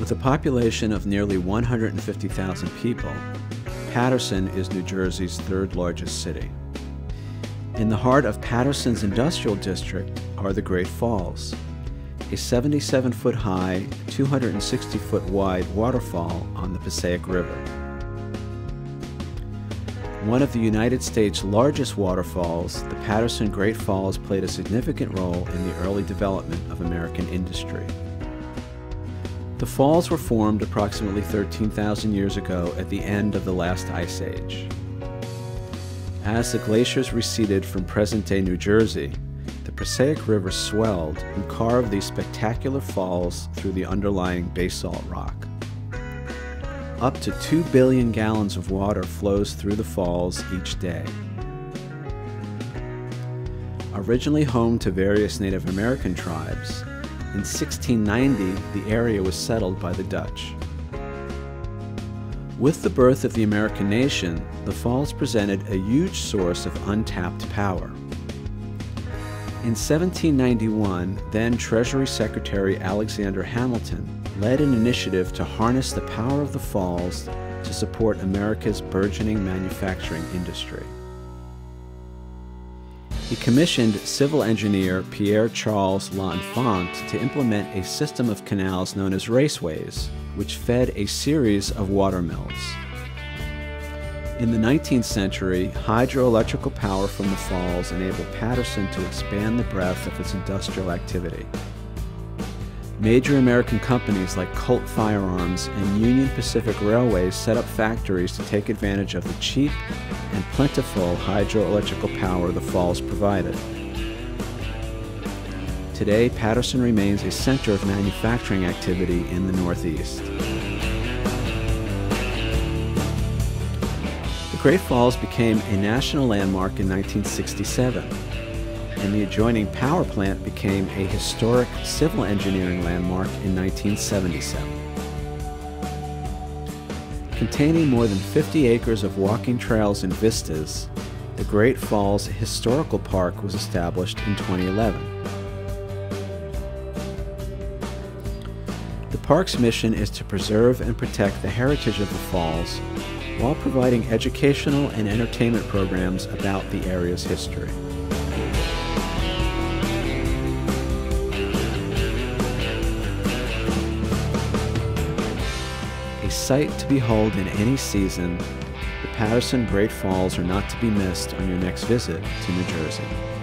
With a population of nearly 150,000 people, Paterson is New Jersey's third largest city. In the heart of Paterson's industrial district are the Great Falls, a 77 foot high, 260 foot wide waterfall on the Passaic River. One of the United States' largest waterfalls, the Paterson Great Falls played a significant role in the early development of American industry. The falls were formed approximately 13,000 years ago at the end of the last ice age. As the glaciers receded from present-day New Jersey, the Passaic River swelled and carved these spectacular falls through the underlying basalt rock. Up to 2 billion gallons of water flows through the falls each day. Originally home to various Native American tribes, in 1690, the area was settled by the Dutch. With the birth of the American nation, the falls presented a huge source of untapped power. In 1791, then Treasury Secretary Alexander Hamilton led an initiative to harness the power of the falls to support America's burgeoning manufacturing industry. He commissioned civil engineer Pierre Charles L'Enfant to implement a system of canals known as raceways, which fed a series of water mills. In the 19th century, hydroelectrical power from the falls enabled Paterson to expand the breadth of its industrial activity. Major American companies like Colt Firearms and Union Pacific Railways set up factories to take advantage of the cheap and plentiful hydroelectrical power the falls provided. Today, Paterson remains a center of manufacturing activity in the Northeast. The Great Falls became a national landmark in 1967 and the adjoining power plant became a historic civil engineering landmark in 1977. Containing more than 50 acres of walking trails and vistas, the Great Falls Historical Park was established in 2011. The park's mission is to preserve and protect the heritage of the falls while providing educational and entertainment programs about the area's history. Sight to behold in any season, the Paterson Great Falls are not to be missed on your next visit to New Jersey.